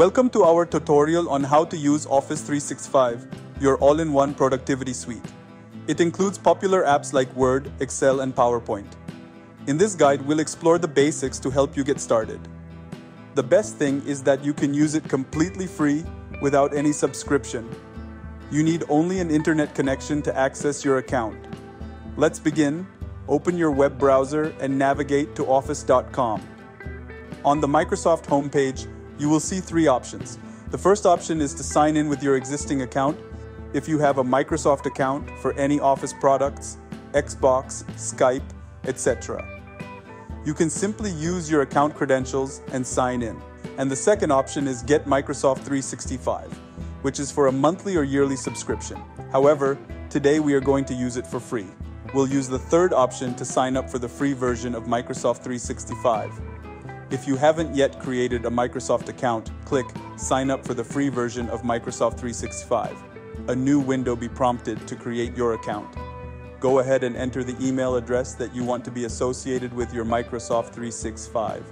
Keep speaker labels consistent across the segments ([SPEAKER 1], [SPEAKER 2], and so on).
[SPEAKER 1] Welcome to our tutorial on how to use Office 365, your all-in-one productivity suite. It includes popular apps like Word, Excel, and PowerPoint. In this guide, we'll explore the basics to help you get started. The best thing is that you can use it completely free without any subscription. You need only an internet connection to access your account. Let's begin. Open your web browser and navigate to office.com. On the Microsoft homepage, you will see three options. The first option is to sign in with your existing account if you have a Microsoft account for any Office products, Xbox, Skype, etc. You can simply use your account credentials and sign in. And the second option is Get Microsoft 365, which is for a monthly or yearly subscription. However, today we are going to use it for free. We'll use the third option to sign up for the free version of Microsoft 365. If you haven't yet created a Microsoft account, click Sign up for the free version of Microsoft 365. A new window be prompted to create your account. Go ahead and enter the email address that you want to be associated with your Microsoft 365.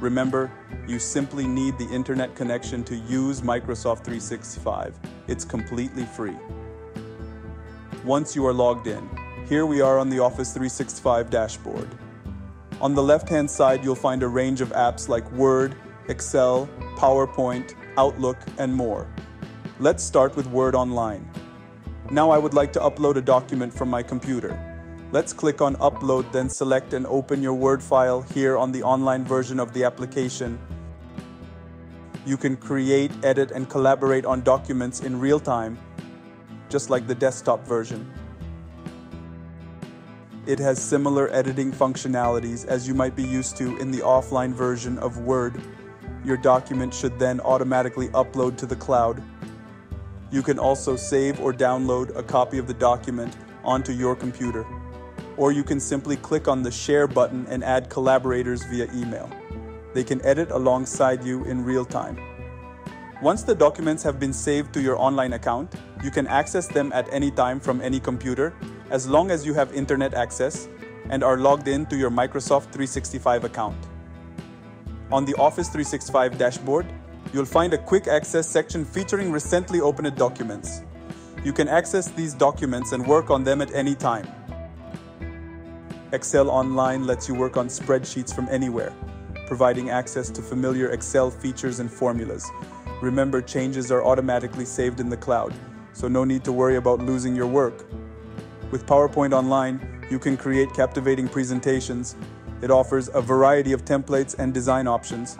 [SPEAKER 1] Remember, you simply need the internet connection to use Microsoft 365. It's completely free. Once you are logged in, here we are on the Office 365 dashboard. On the left-hand side, you'll find a range of apps like Word, Excel, PowerPoint, Outlook, and more. Let's start with Word Online. Now I would like to upload a document from my computer. Let's click on Upload, then select and open your Word file here on the online version of the application. You can create, edit, and collaborate on documents in real time, just like the desktop version. It has similar editing functionalities as you might be used to in the offline version of Word. Your document should then automatically upload to the cloud. You can also save or download a copy of the document onto your computer. Or you can simply click on the Share button and add collaborators via email. They can edit alongside you in real time. Once the documents have been saved to your online account, you can access them at any time from any computer as long as you have internet access and are logged in to your Microsoft 365 account. On the Office 365 dashboard, you'll find a quick access section featuring recently opened documents. You can access these documents and work on them at any time. Excel Online lets you work on spreadsheets from anywhere, providing access to familiar Excel features and formulas. Remember, changes are automatically saved in the cloud, so no need to worry about losing your work. With PowerPoint Online, you can create captivating presentations. It offers a variety of templates and design options.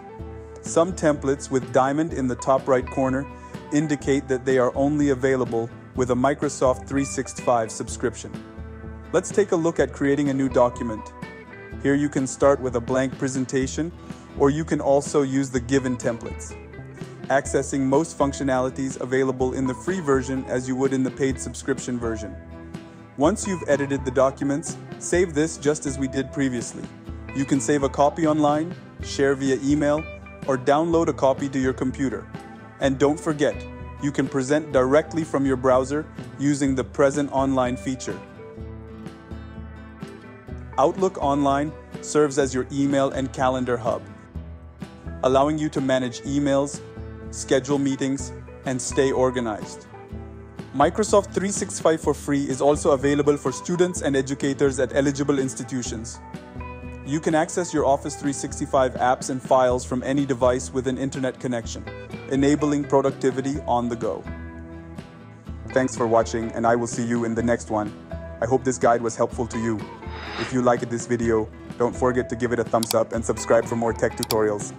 [SPEAKER 1] Some templates with diamond in the top right corner indicate that they are only available with a Microsoft 365 subscription. Let's take a look at creating a new document. Here you can start with a blank presentation, or you can also use the given templates. Accessing most functionalities available in the free version as you would in the paid subscription version. Once you've edited the documents, save this just as we did previously. You can save a copy online, share via email, or download a copy to your computer. And don't forget, you can present directly from your browser using the Present Online feature. Outlook Online serves as your email and calendar hub, allowing you to manage emails, schedule meetings, and stay organized. Microsoft 365 for free is also available for students and educators at eligible institutions. You can access your Office 365 apps and files from any device with an internet connection, enabling productivity on the go. Thanks for watching and I will see you in the next one. I hope this guide was helpful to you. If you liked this video, don't forget to give it a thumbs up and subscribe for more tech tutorials.